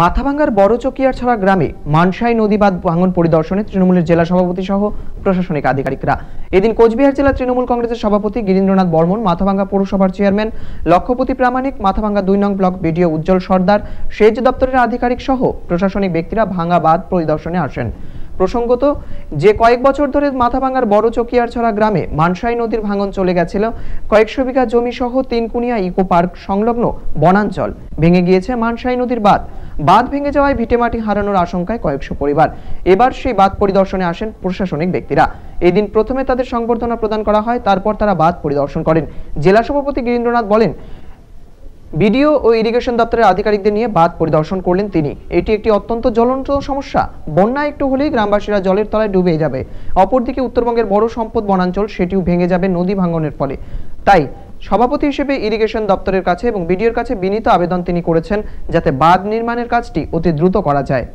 মাথাভাঙ্গার বড় চকিয়ার চকিয়ারছড়া গ্রামে মানসাই নদী বাঁধ ভাঙন পরিদর্শনে তৃণমূলের জেলা সভাপতি সহ প্রশাসনিক আধিকারিকরা। এদিন কোচবিহার জেলা তৃণমূল কংগ্রেসের সভাপতি গিরীন্দ্রনাথ বর্মন, মাথাভাঙ্গা পৌরসভার চেয়ারম্যান লক্ষ্যপতি প্রামাণিক, মাথাভাঙ্গা দুই নং ব্লক বিডিও উজ্জ্বল সর্দার, সেচ দপ্তরের আধিকারিক সহ প্রশাসনিক ব্যক্তিরা ভাঙ্গা বাঁধ পরিদর্শনে আসেন। প্রসঙ্গত, যে কয়েক বছর ধরে মাথাভাঙ্গার বড় চকিয়ারছড়া গ্রামে মানসাই নদীর ভাঙন চলে গেছিল, কয়েকশো বিঘা জমি সহ তিনকুনিয়া ইকো পার্ক সংলগ্ন বনাঞ্চল। ভেঙে গিয়েছে মানসাই নদীর বাঁধ। বাঁধ ভেঙে যাওয়ায় ভিটেমাটি হারানোর আশঙ্কায় কয়েকশো পরিবার। এবার সেই বাঁধ পরিদর্শনে আসেন প্রশাসনিক ব্যক্তিরা। এদিন প্রথমে তাদের সংবর্ধনা প্রদান করা হয়, তারপর তারা বাঁধ পরিদর্শন করেন। জেলা সভাপতি গিরীন্দ্রনাথ বলেন বিডিও ও ইরিগেশন দপ্তরের আধিকারিকদের নিয়ে বাঁধ পরিদর্শন করলেন তিনি। এটি একটি অত্যন্ত জ্বলন্ত সমস্যা। বন্যা একটু হলেই গ্রামবাসীরা জলের তলায় ডুবে যাবে। অপরদিকে উত্তরবঙ্গের বড় সম্পদ বনাঞ্চল, সেটিও ভেঙে যাবে নদী ভাঙনের ফলে। তাই সভাপতি হিসেবে ইরিগেশন দপ্তরের কাছে এবং বিডিওর কাছে বিনীত আবেদন তিনি করেছেন যাতে বাঁধ নির্মাণের কাজটি অতি দ্রুত করা যায়।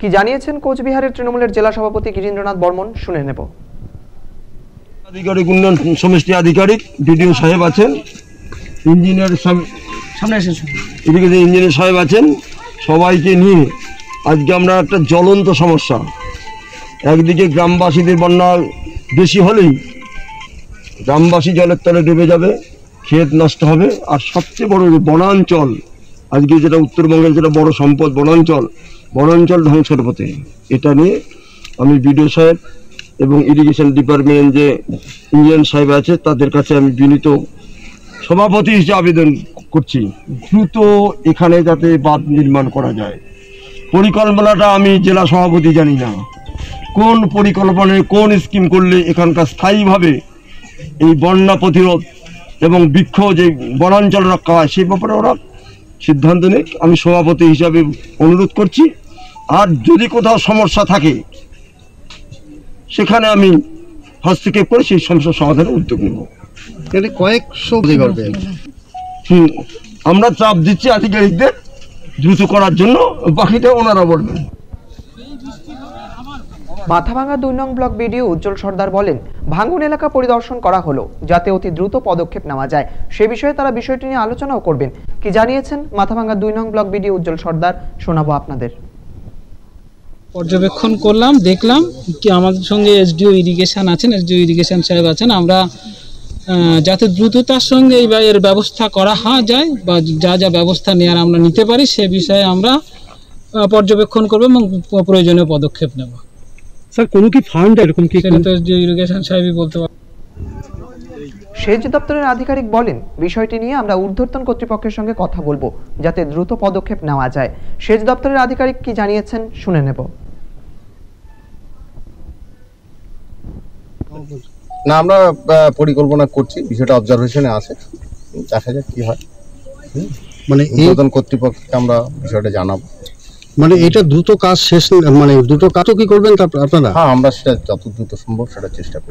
কি জানিয়েছেন কোচবিহারের তৃণমূলের জেলা সভাপতি গিরীন্দ্রনাথ বর্মন? শুনে নেব। আধিকারিক উন্নয়ন সমষ্টি আধিকারিক ডিডিও সাহেব আছেন। ইঞ্জিনিয়ার সামনে এদিকে যে ইঞ্জিনিয়ার সাহেব আছেন সবাইকে নিয়ে আজকে আমরা একটা জ্বলন্ত সমস্যা। একদিকে গ্রামবাসীদের বন্যা বেশি হলেই গ্রামবাসী জলের তলে ডুবে যাবে ক্ষেত নষ্ট হবে আর সবচেয়ে বড় যে বনাঞ্চল আজকে যেটা উত্তরবঙ্গের যেটা বড় সম্পদ বনাঞ্চল বনাঞ্চল ধ্বংসের পথে। এটা নিয়ে আমি বিডিও সাহেব এবং ইরিগেশন ডিপার্টমেন্ট যে ইঞ্জিনিয়ার সাহেব আছে, তাদের কাছে আমি বিনীত সভাপতি হিসেবে আবেদন করছি। দ্রুত এখানে যাতে বাঁধ নির্মাণ করা যায়। পরিকল্পনাটা আমি জেলা সভাপতি জানি না। কোন পরিকল্পনায় কোন স্কিম করলে এখানকার স্থায়ীভাবে এই বন্যা প্রতিরোধ এবং বৃক্ষ যে বনাঞ্চল রক্ষা হয়, সেই ব্যাপারে ওরা সিদ্ধান্ত নিক। আমি সভাপতি হিসাবে অনুরোধ করছি। আর যদি কোথাও সমস্যা থাকে সেখানে আমি হস্তক্ষেপ করে সেই সমস্যার সমাধানের উদ্যোগ নেব। কয়েকশো হুম, আমরা চাপ দিচ্ছি আধিকারিকদের দ্রুত করার জন্য বাকিটা ওনারা বলবেন। মাথাভাঙ্গা দুই নং ব্লক বিডিও উজ্জ্বল সর্দার বলেন ভাঙ্গন এলাকা পরিদর্শন করা হলো যাতে অতি দ্রুত পদক্ষেপ নেওয়া যায়। সে বিষয়ে তারা বিষয়টি নিয়ে আলোচনাও করবেন। কি জানিয়েছেন মাথাভাঙ্গা দুই নং ব্লক বিডিও উজ্জ্বল সর্দার শোনাবো আপনাদের। পর্যবেক্ষণ করলাম দেখলাম কি আমাদের সঙ্গে এসডিও ইরিগেশন আছেন এসডিও ইরিগেশন সাহেব আছেন। আমরা যাতে দ্রুততার সঙ্গে এই এর ব্যবস্থা করা হয় যায় বা যা যা ব্যবস্থা নেওয়ার আমরা নিতে পারি সে বিষয়ে আমরা পর্যবেক্ষণ করব এবং প্রয়োজনীয় পদক্ষেপ নেব। স্যার কোনো কি ফান্ড এরকম কি সেটা তো এসডিও ইরিগেশন সাহেবই বলতে পারবেন সেচ দপ্তরের আধিকারিক বলেন বিষয়টি নিয়ে আমরা ঊর্ধ্বতন কর্তৃপক্ষের সঙ্গে কথা বলব যাতে দ্রুত পদক্ষেপ নেওয়া যায়। সেচ দপ্তরের আধিকারিক কি জানিয়েছেন শুনে নেব। না আমরা পরিকল্পনা করছি বিষয়টা অবজারভেশনে আছে। দেখা যাক কি হয়। মানে এই উদ্বোধন কর্তৃপক্ষকে আমরা বিষয়টা জানাব। মানে এটা দ্রুত কাজ শেষ মানে দ্রুত কাজও কি করবেন তারপর আপনারা? হ্যাঁ আমরা সেটা যত দ্রুত সম্ভব সেটা চেষ্টা করব।